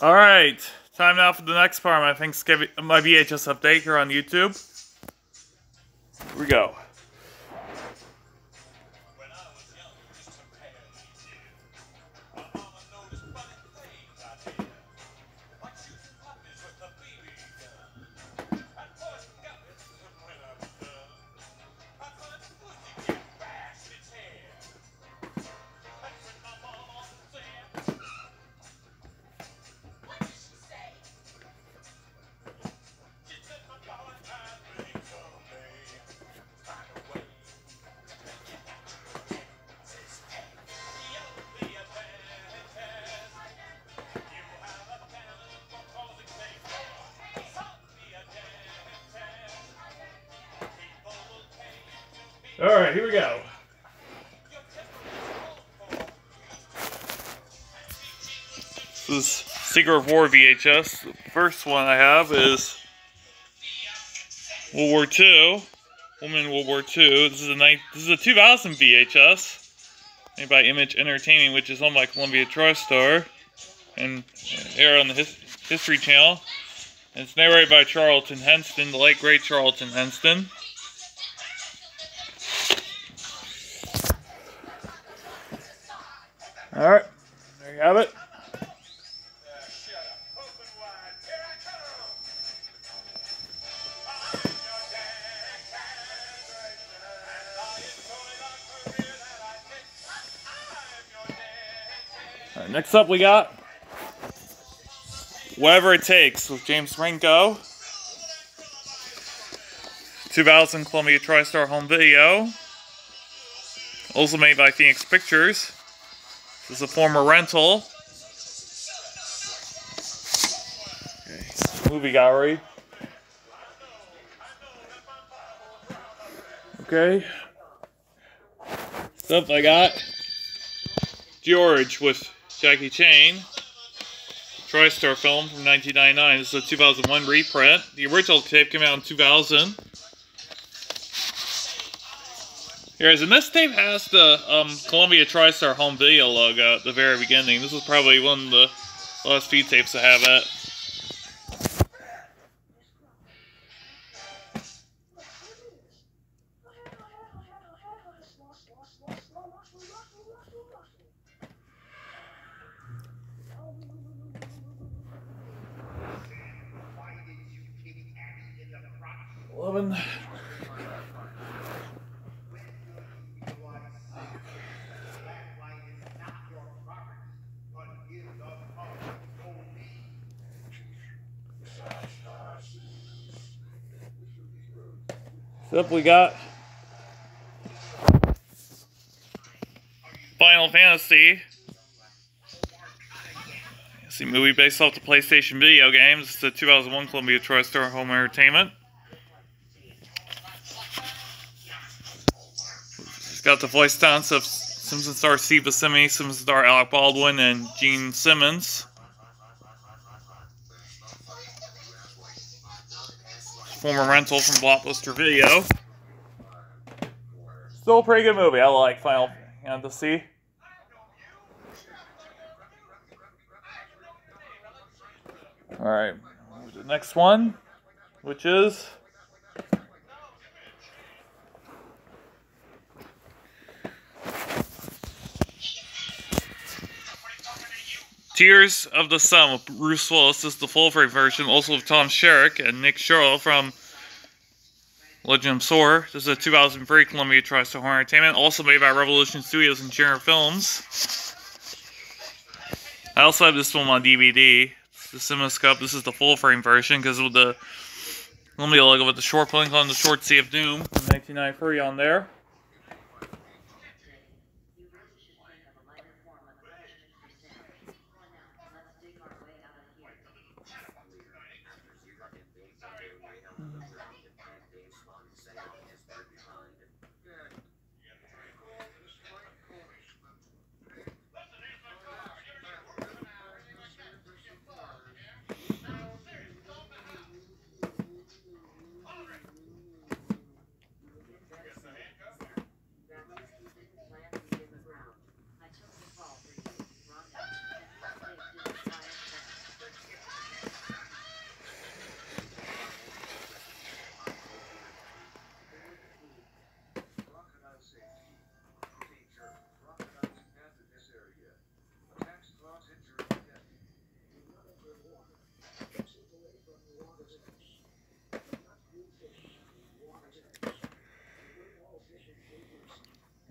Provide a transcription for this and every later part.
All right, time now for the next part of my Thanksgiving, my VHS update here on YouTube. Here we go. All right, here we go. This is Secret of War VHS. The first one I have is World War II. Woman in World War II. This is a nine, this is a 2000 VHS made by Image Entertainment, which is owned by Columbia TriStar and aired on the His, History Channel. And it's narrated by Charlton Heston, the late great Charlton Heston. All right, there you have it. next up, we got Whatever It Takes with James Franco. 2000 Columbia TriStar Home Video. Also made by Phoenix Pictures. This is a former rental. Okay. Movie gallery. Okay. Stuff I got. Gorgeous with Jackie Chan. TriStar film from 1999. This is a 2001 reprint. The original tape came out in 2000. Here's, and this tape has the um, Columbia TriStar home video logo at the very beginning. This is probably one of the last few tapes to have it. Why Up we got Final Fantasy. It's a movie based off the PlayStation video games. It's the 2001 Columbia TriStar Home Entertainment. It's got the voice talents of Simpson star Steve Buscemi, Simpson star Alec Baldwin, and Gene Simmons. Former rental from Blockbuster Video. Still a pretty good movie. I like Final Fantasy. Alright, the next one, which is. Tears of the Sun with Bruce Willis this is the full frame version, also with Tom Skerritt and Nick Sherrill from Legend of Zorro. This is a 2003 Columbia TriStar Horror Entertainment, also made by Revolution Studios and General Films. I also have this film on DVD. The CinemaScope. This is the full frame version because of the Columbia logo with the short link on the short Sea of Doom from 1993 on there.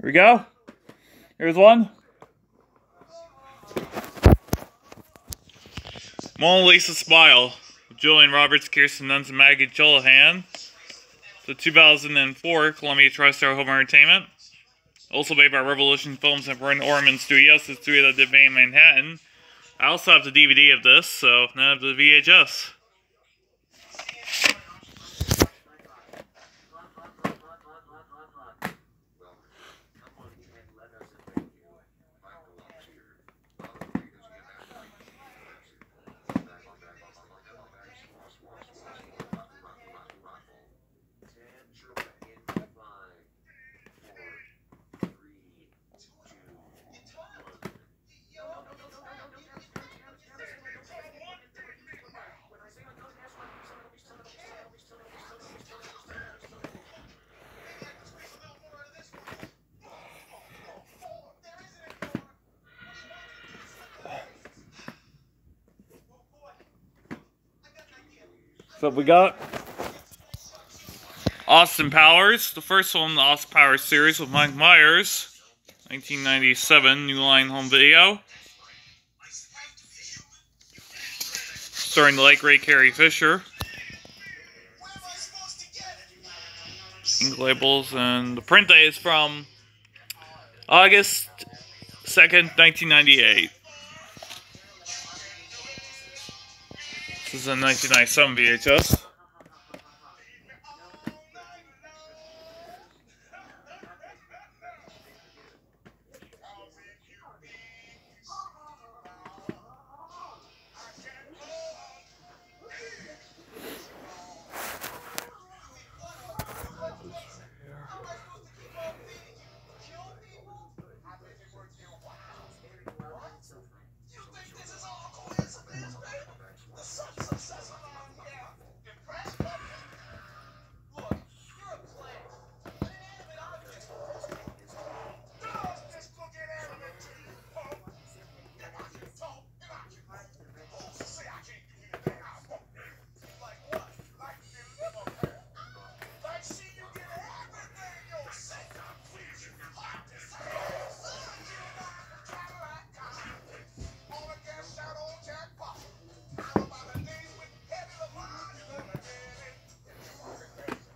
We go. Here's one. Mona Lisa Smile. Julia Roberts, Kirsten Dunst, and Maggie Gyllenhaal. The 2004 Columbia TriStar Home Entertainment. Also made by Revolution Films and Bryn Orman Studios, the studio that did Bane Manhattan. I also have the DVD of this, so now I have the VHS. So we got Austin Powers, the first one in the Austin Powers series with Mike Myers, 1997, New Line Home Video. Starring the late great Carrie Fisher. Ink labels, and the print date is from August 2nd, 1998. This is a 1997 VHS.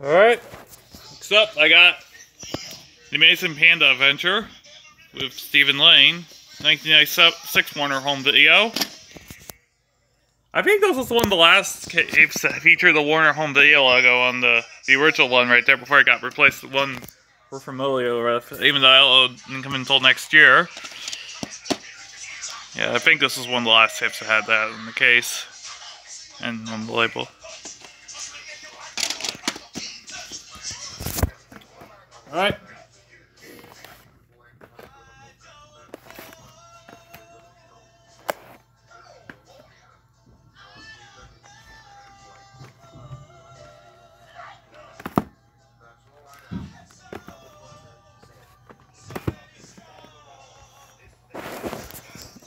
Alright. Next up, I got The Amazing Panda Adventure with Stephen Lang, 1996 Warner Home Video. I think this was one of the last tapes that featured the Warner Home Video logo on the, the original one right there before it got replaced with one we're familiar with, even though it didn't come until next year. Yeah, I think this was one of the last tapes that had that in the case and on the label. Alright.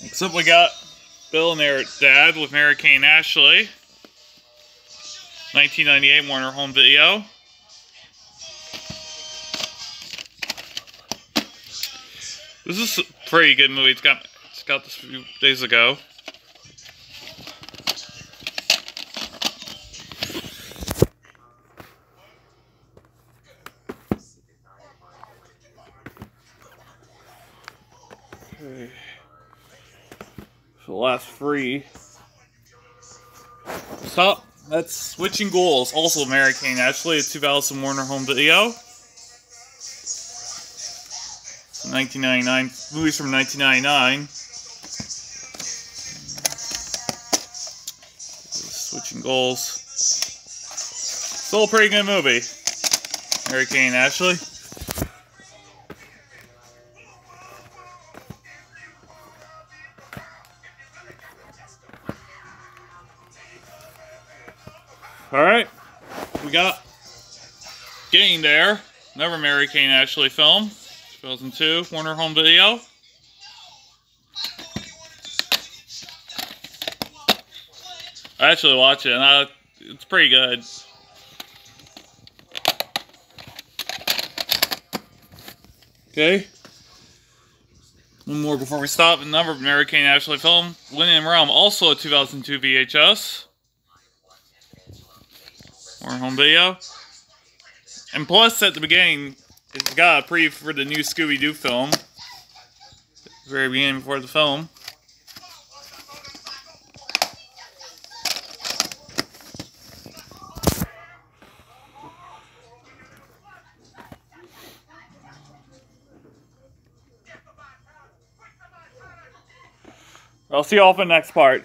Next up, we got Bill and their dad with Mary-Kate and Ashley. 1998 Warner Home Video. This is a pretty good movie. It's got it's got this a few days ago. Okay. So the last free. Stop. That's Switching Goals, also Mary-Kate Ashley, a 2000 Warner Home Video. 1999 movies from 1999. Switching Goals. Still a pretty good movie. Mary-Kate and Ashley. Alright. We got Getting There. Another Mary-Kate and Ashley film. 2002, Warner Home Video. I actually watched it, and I, it's pretty good. Okay. One more before we stop. Another Kane Ashley film. When in Rome, also a 2002 VHS. More home video. And plus, at the beginning, it's got a preview for the new Scooby Doo film. Very beginning before the film. I'll see you all for the next part.